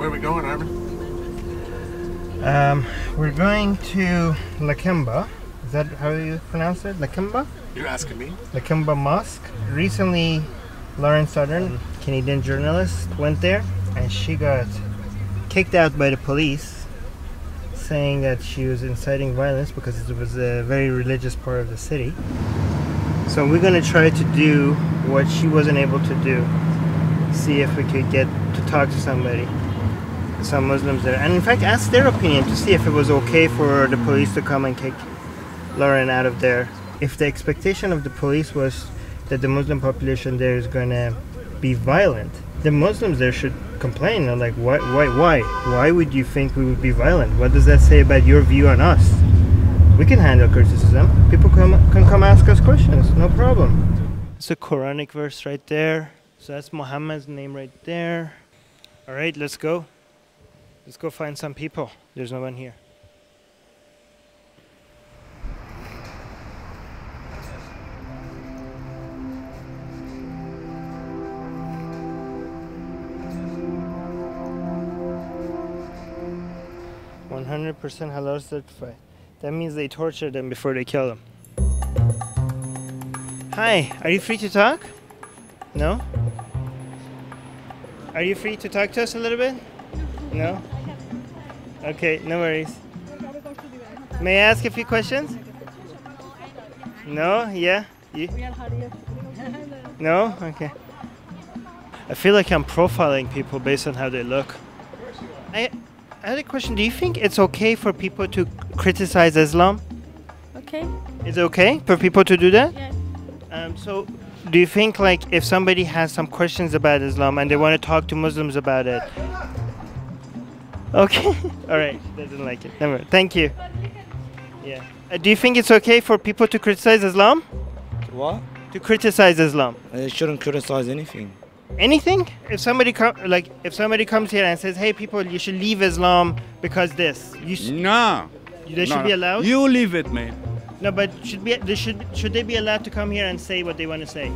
Where are we going, Armin? Um, we're going to Lakemba. Is that how you pronounce it? Lakemba? You're asking me? Lakemba Mosque. Recently, Lauren Southern, Canadian journalist, went there and she got kicked out by the police saying that she was inciting violence because it was a very religious part of the city. So we're going to try to do what she wasn't able to do. See if we could get to talk to somebody some Muslims there, and in fact ask their opinion to see if it was okay for the police to come and kick Lauren out of there. If the expectation of the police was that the Muslim population there is to be violent, the Muslims there should complain. They're like, why, why, why? Why would you think we would be violent? What does that say about your view on us? We can handle criticism. People come, can come ask us questions, no problem. It's a Quranic verse right there. So that's Muhammad's name right there. All right, let's go. Let's go find some people. There's no one here. One hundred percent halal certified. That means they torture them before they kill them. Hi, are you free to talk? No? Are you free to talk to us a little bit? No? Okay, no worries. May I ask a few questions? No? Yeah? You? No? Okay. I feel like I'm profiling people based on how they look. I, I had a question. Do you think it's okay for people to criticize Islam? Okay. Is it okay for people to do that? Yeah. Um, so, do you think like if somebody has some questions about Islam and they want to talk to Muslims about it? Okay. All right. Doesn't like it. Never. Thank you. Yeah. Uh, do you think it's okay for people to criticize Islam? What? To criticize Islam? They shouldn't criticize anything. Anything? If somebody com- like if somebody comes here and says, "Hey, people, you should leave Islam because this," you sh- No. they should no, be allowed. You leave it, man. no, but should be they should should they be allowed to come here and say what they want to say?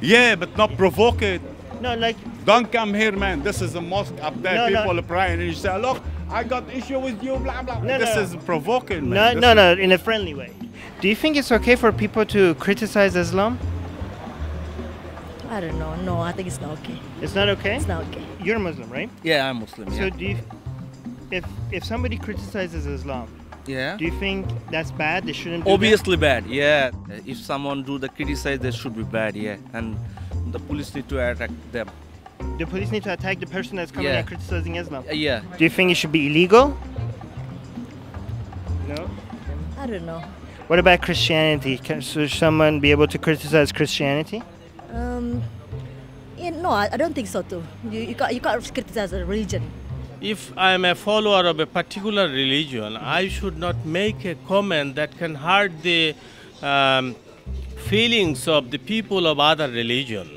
Yeah, but not provoke it. No, like Don't come here, man. This is a mosque up there. No, no. People are praying, and you say, "Look, I got issue with you." Blah blah. No, this no. is provoking, no, man. This no, no, in a friendly way. Do you think it's okay for people to criticize Islam? I don't know. No, I think it's not okay. It's not okay. It's not okay. You're Muslim, right? Yeah, I'm Muslim. So Yeah. do you, if if somebody criticizes Islam, yeah. do you think that's bad? They shouldn't. Do Obviously bad. Yeah. If someone do the criticize, that should be bad. Yeah. And the police need to attack them. That? The police need to attack the person that's coming Yeah. and criticizing Islam. Uh, yeah. Do you think it should be illegal? No. I don't know. What about Christianity? Can should someone be able to criticize Christianity? Um, yeah, no, I, I don't think so too. You, you can't you can't criticize a religion. If I'm a follower of a particular religion, I should not make a comment that can hurt the um, feelings of the people of other religion.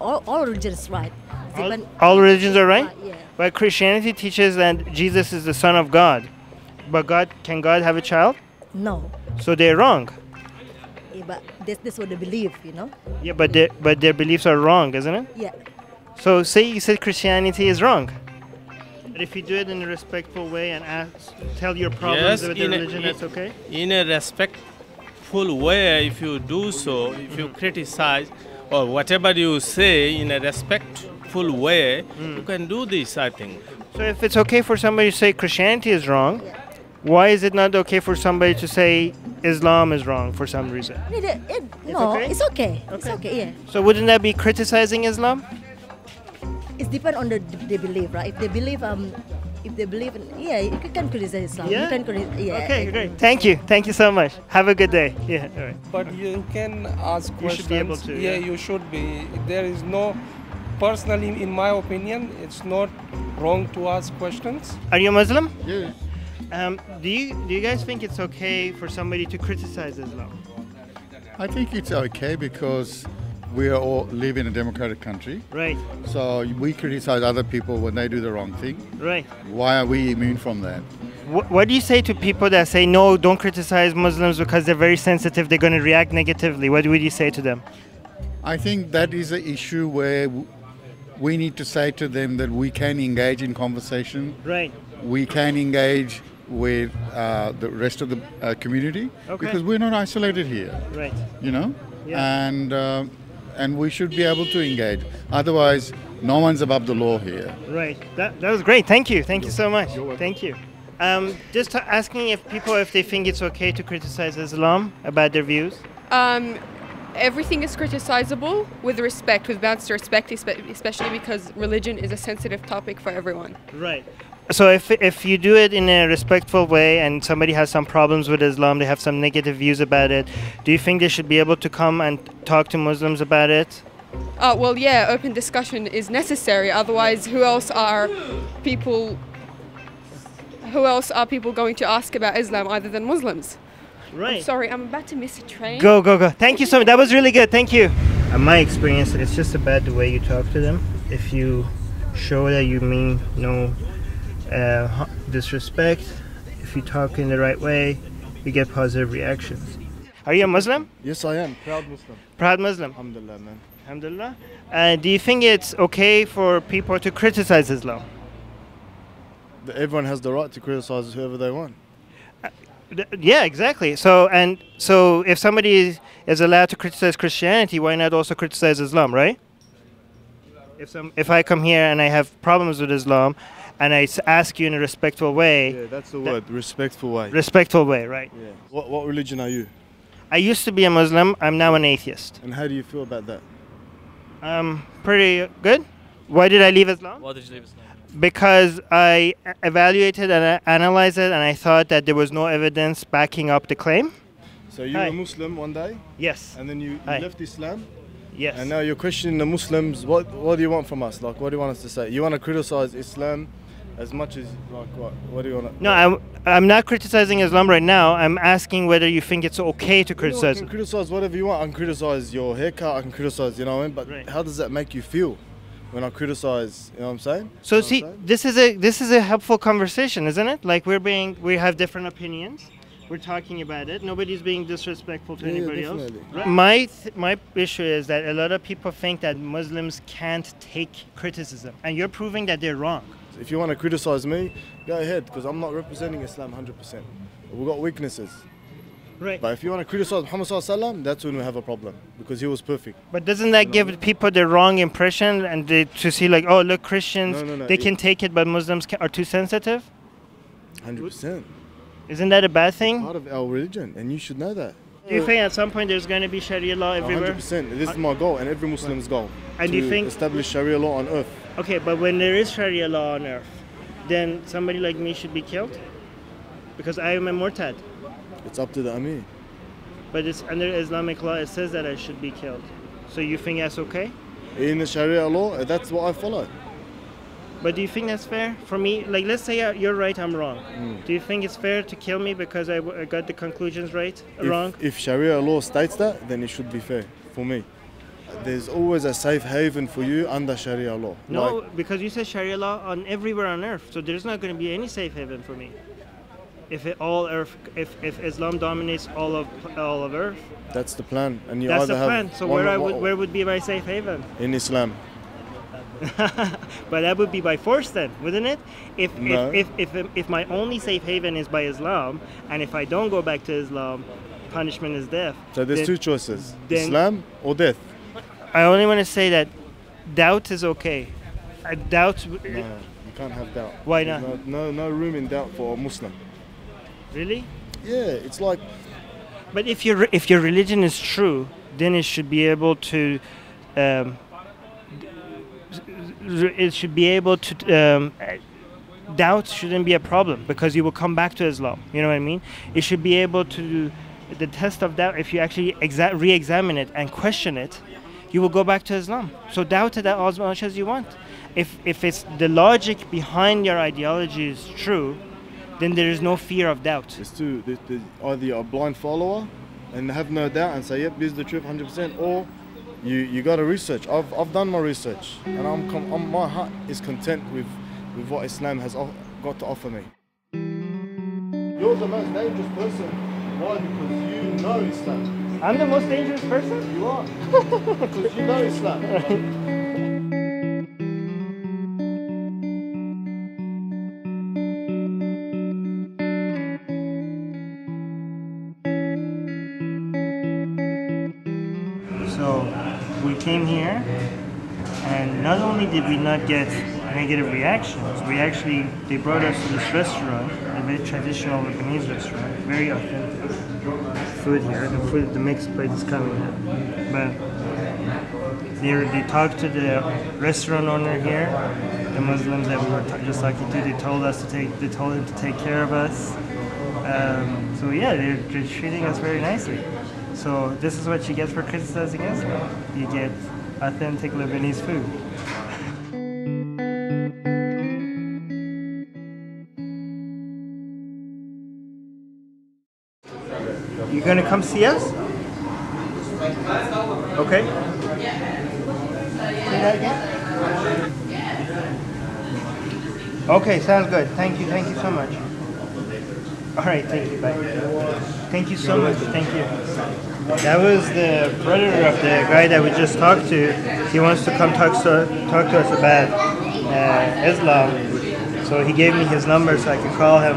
All, all religions right. All, Depend- all religions are right. yeah. But Christianity teaches that Jesus is the Son of God. But God can God have a child? No, So they're wrong. yeah, but that's, that's what they believe, you know. Yeah, but their but their beliefs are wrong, isn't it? Yeah. So say you said Christianity is wrong. But if you do it in a respectful way and ask, tell your problems Yes, with the in a- religion, that's okay. In a respectful way, if you do so, if you mm-hmm. criticize or whatever you say in a respectful way, you can do this, I think. So if it's okay for somebody to say Christianity is wrong, why is it not okay for somebody to say Islam is wrong for some reason? It, it, it, no, okay? it's okay. It's okay. Yeah. So wouldn't that be criticizing Islam? It depends on the they believe, right? If they believe um, if they believe in yeah, you can criticize Islam. Yeah? You can criticize. Yeah. Okay, great. Thank you. Thank you so much. Have a good day. Yeah, all right. But you can ask You questions. should be able to, Yeah, yeah. you should be. There is no, personally, in my opinion, it's not wrong to ask questions. Are you a Muslim? Yeah. Um, do you do you guys think it's okay for somebody to criticize Islam? I think it's okay because we are all live in a democratic country. Right, So we criticize other people when they do the wrong thing. right. Why are we immune from that? What, what do you say to people that say no, don't criticize Muslims because they're very sensitive, they're going to react negatively? What would you say to them? I think that is an issue where we need to say to them that we can engage in conversation, Right. we can engage with uh, the rest of the uh, community Okay. because we're not isolated here, Right. you know, Yeah. and uh, and we should be able to engage. Otherwise, no one's above the law here. Right. That, that was great. Thank you. Thank you so much. Thank you. Um, just asking if people if they think it's okay to criticize Islam about their views. Um, everything is criticizable with respect, with bounds to respect, especially because religion is a sensitive topic for everyone. Right. So if if you do it in a respectful way and somebody has some problems with Islam, they have some negative views about it, do you think they should be able to come and talk to Muslims about it? Uh, well, yeah, open discussion is necessary. Otherwise, who else are people? Who else are people going to ask about Islam other than Muslims? Right. Sorry, I'm about to miss a train. Go, go, go. Thank you so much. That was really good. Thank you. In my experience, it's just about the way you talk to them. If you show that you mean no uh, disrespect, if you talk in the right way, you get positive reactions. Are you a Muslim? Yes, I am. Proud Muslim. Proud Muslim. Alhamdulillah, man. Alhamdulillah. Uh, do you think it's okay for people to criticize Islam? Everyone has the right to criticize whoever they want. Th- Yeah, exactly. So and so, if somebody is, is allowed to criticize Christianity, why not also criticize Islam, right? If some, if I come here and I have problems with Islam, and I ask you in a respectful way, Yeah, that's the That- word. Respectful way. respectful way, right? yeah. What, what religion are you? I used to be a Muslim. I'm now an atheist. And how do you feel about that? Um, pretty good. Why did I leave Islam? Why did you leave Islam? Because I evaluated and I analyzed it, and I thought that there was no evidence backing up the claim. So you Hi. were Muslim one day, Yes. and then you, you left Islam, Yes. and now you're questioning the Muslims. What What do you want from us? Like, what do you want us to say? You want to criticize Islam as much as like what? What do you want? No, I'm, I'm not criticizing Islam right now. I'm asking whether you think it's okay to I criticize. can criticize whatever you want. I can criticize your haircut. I can criticize, you know what I mean? But Right. how does that make you feel when I criticize? You know what I'm saying? So You know see, saying? this is a this is a helpful conversation, isn't it? Like we're being we have different opinions. We're talking about it. Nobody's being disrespectful to Yeah, yeah, anybody else. Right. My th- my issue is that a lot of people think that Muslims can't take criticism, and you're proving that they're wrong. If you want to criticize me, go ahead, because I'm not representing Islam 100%. We've got weaknesses. Right. But if you want to criticize Muhammad Sallallahu that's when we have a problem, because he was perfect. But doesn't that give people the wrong impression and they, to see like, oh look, Christians No, no, no, they it- can take it, but Muslims are too sensitive? 100%. Isn't that a bad thing? Part of our religion, and you should know that. Do you mm. think at some point there's going to be Sharia law everywhere? 100%. This is my goal, and every Muslim's goal. And to you think- establish Sharia law on earth? Okay, but when there is Sharia law on earth, then somebody like me should be killed? Because I am a murtad. It's up to the Amir. But it's under Islamic law, it says that I should be killed. So you think that's okay? In the Sharia law, that's what I follow. But do you think that's fair for me? Like, let's say you're right, I'm wrong. Mm. Do you think it's fair to kill me because I got the conclusions right, If, wrong? if Sharia law states that, then it should be fair for me. There's always a safe haven for you under Sharia law. No, Like, because you said Sharia law on everywhere on earth, so there's not going to be any safe haven for me. If it all earth, if, if Islam dominates all of all of earth, that's the plan, and you that's either the have plan. So where I would, where would be my safe haven? in Islam. but that would be by force then, wouldn't it? If No. if, if, if if my only safe haven is by Islam, and if I don't go back to Islam, punishment is death. So there's then two choices: Islam or death. I only want to say that doubt is okay. I doubt. No, you can't have doubt. Why not? No, no, no room in doubt for a Muslim. Really? Yeah, it's like But if your if your religion is true, then it should be able to. Um, it should be able to. Um, doubt shouldn't be a problem because you will come back to Islam. You know what I mean? It should be able to. The test of doubt, if you actually exa- re-examine it and question it, you will go back to Islam. So doubt it as much as you want. If if it's the logic behind your ideology is true, then there is no fear of doubt. It's two. Either you're a blind follower and have no doubt and say, yep, this is the truth 100%, or you, you got to research. I've, I've done my research and I'm, com- I'm my heart is content with, with what Islam has off- got to offer me. You're the most dangerous person. Why? Because you know Islam. I'm the most dangerous person? You are. because you know Islam. we came here, and not only did we not get negative reactions, we actually they brought us to this restaurant, a very traditional Lebanese restaurant, very authentic food here. The food, the mixed plate is coming now, but they they talked to the restaurant owner here, the Muslims that we were just talking to. They told us to take, they told him to take care of us. Um, so yeah, they're, they're treating us very nicely. So this is what you get for criticizing Islam. You get authentic Lebanese food. You gonna come see us? Okay. Say that again. Okay, sounds good. Thank you, thank you so much. All right, thank you. Bye. Thank you so much. Thank you. That was the brother of the guy that we just talked to. He wants to come talk to talk to us about uh, Islam. So he gave me his number so I could call him.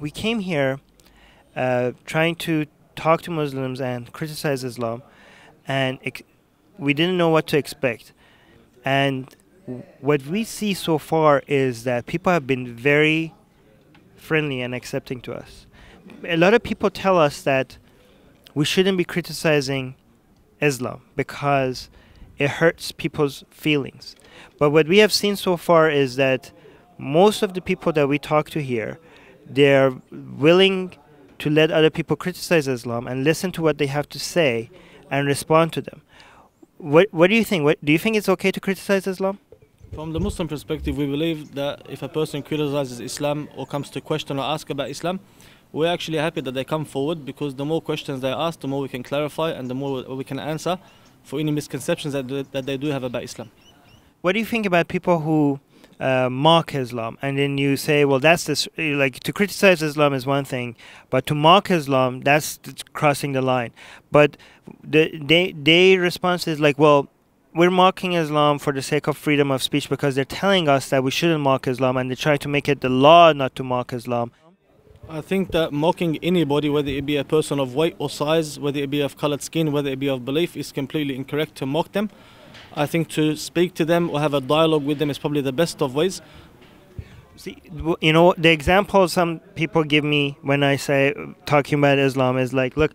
We came here uh, trying to talk to Muslims and criticize Islam, and we didn't know what to expect. And what we see so far is that people have been very friendly and accepting to us. A lot of people tell us that we shouldn't be criticizing Islam because it hurts people's feelings. But what we have seen so far is that most of the people that we talk to here, they're willing to let other people criticize Islam and listen to what they have to say and respond to them. What What do you think? What do you think it's okay to criticize Islam? From the Muslim perspective, we believe that if a person criticizes Islam or comes to question or ask about Islam, we're actually happy that they come forward because the more questions they ask, the more we can clarify and the more we can answer for any misconceptions that, that they do have about Islam. What do you think about people who uh, mock Islam and then you say, well, that's this like to criticize Islam is one thing, but to mock Islam that's crossing the line. But the they they response is like, well, we're mocking Islam for the sake of freedom of speech because they're telling us that we shouldn't mock Islam and they try to make it the law not to mock Islam. I think that mocking anybody, whether it be a person of weight or size, whether it be of colored skin, whether it be of belief, is completely incorrect to mock them. I think to speak to them or have a dialogue with them is probably the best of ways. See, you know, the example some people give me when I say talking about Islam is like, look,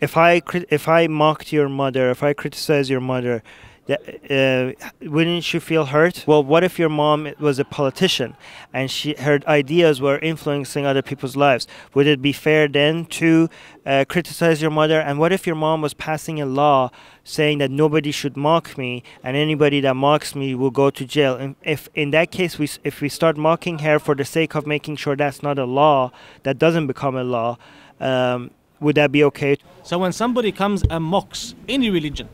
if I if I mocked your mother, if I criticize your mother, uh, wouldn't you feel hurt? Well, what if your mom was a politician and she her ideas were influencing other people's lives? Would it be fair then to uh, criticize your mother? And what if your mom was passing a law saying that nobody should mock me and anybody that mocks me will go to jail? And if in that case we if we start mocking her for the sake of making sure that's not a law, that doesn't become a law, um, would that be okay? So when somebody comes and mocks any religion,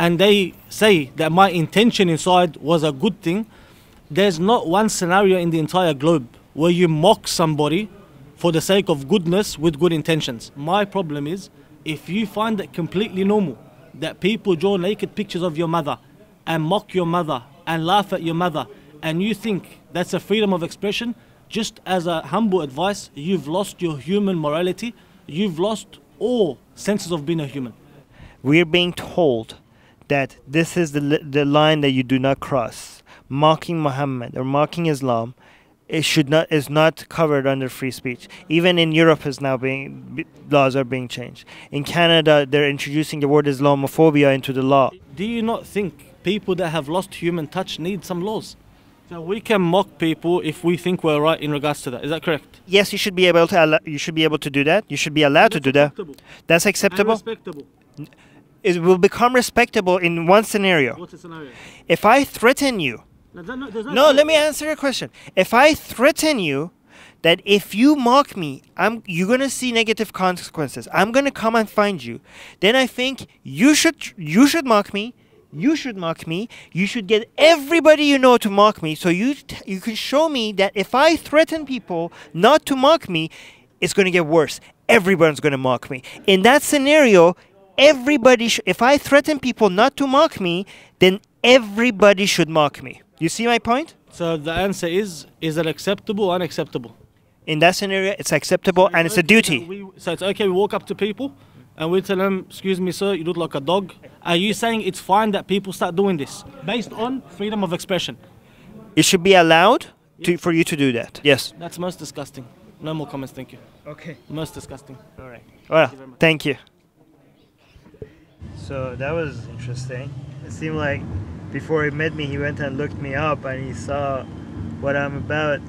and they say that my intention inside was a good thing, there's not one scenario in the entire globe where you mock somebody for the sake of goodness with good intentions. My problem is if you find it completely normal that people draw naked pictures of your mother and mock your mother and laugh at your mother, and you think that's a freedom of expression, just as a humble advice, you've lost your human morality, you've lost all senses of being a human. We're being told that this is the, the line that you do not cross. Mocking Muhammad or mocking Islam it should not is not covered under free speech. Even in Europe is now being laws are being changed. In Canada they're introducing the word Islamophobia into the law. Do you not think people that have lost human touch need some laws? So we can mock people if we think we're right in regards to that. Is that correct? Yes, you should be able to you should be able to do that. You should be allowed to do that. That's acceptable. respectable. It will become respectable in one scenario. What's the scenario? If I threaten you Does that No, let me answer your question. If I threaten you that if you mock me, I'm you're gonna see negative consequences. I'm gonna come and find you. Then I think you should you should mock me. You should mock me. You should get everybody you know to mock me. So you t- you can show me that if I threaten people not to mock me, it's gonna get worse. Everyone's gonna mock me. In that scenario, everybody. Sh- if I threaten people not to mock me, then everybody should mock me. You see my point? So the answer is: is it acceptable or unacceptable? In that scenario, it's acceptable and it's a duty. We, so it's okay. We walk up to people and we tell them, "Excuse me, sir, you look like a dog." Are you saying it's fine that people start doing this based on freedom of expression? It should be allowed to, for you to do that. Yes. That's most disgusting. No more comments, thank you. Okay. Most disgusting. All right. Well, thank you. So that was interesting. It seemed like before he met me, he went and looked me up and he saw what I'm about.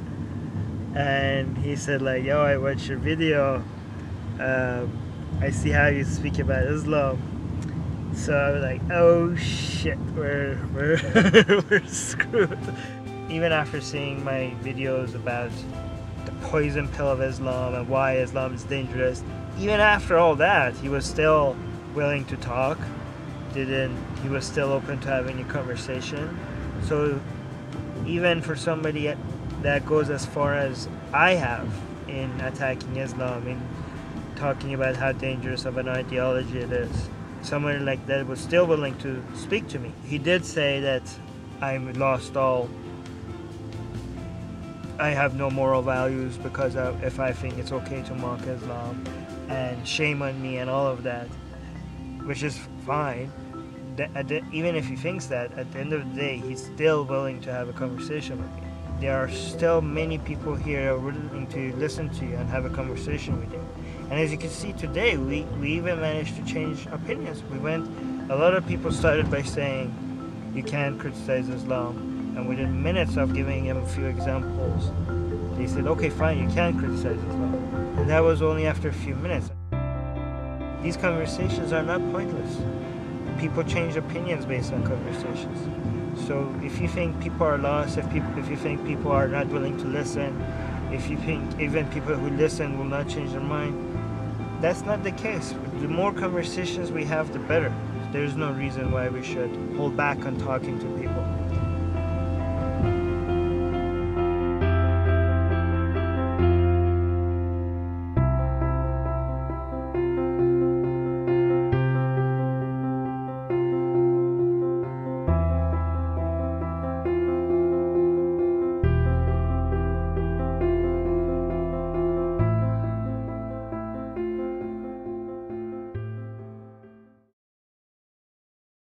And he said like, yo, I watched your video. Um, I see how you speak about Islam. So I was like, oh shit, we're, we're, we're screwed. Even after seeing my videos about the poison pill of Islam and why Islam is dangerous, even after all that, he was still willing to talk. Didn't he was still open to having a conversation. So even for somebody that goes as far as I have in attacking Islam, in talking about how dangerous of an ideology it is, someone like that was still willing to speak to me. He did say that I'm lost all I have no moral values because if I think it's okay to mock Islam and shame on me and all of that, which is fine. even if he thinks that, at the end of the day, he's still willing to have a conversation with me. There are still many people here willing to listen to you and have a conversation with you. And as you can see today, we, we even managed to change opinions. We went, a lot of people started by saying, you can't criticize Islam and within minutes of giving him a few examples, they said, okay, fine, you can criticize Islam. And that was only after a few minutes. These conversations are not pointless. People change opinions based on conversations. So if you think people are lost, if people, if you think people are not willing to listen, if you think even people who listen will not change their mind, that's not the case. The more conversations we have, the better. There's no reason why we should hold back on talking to people.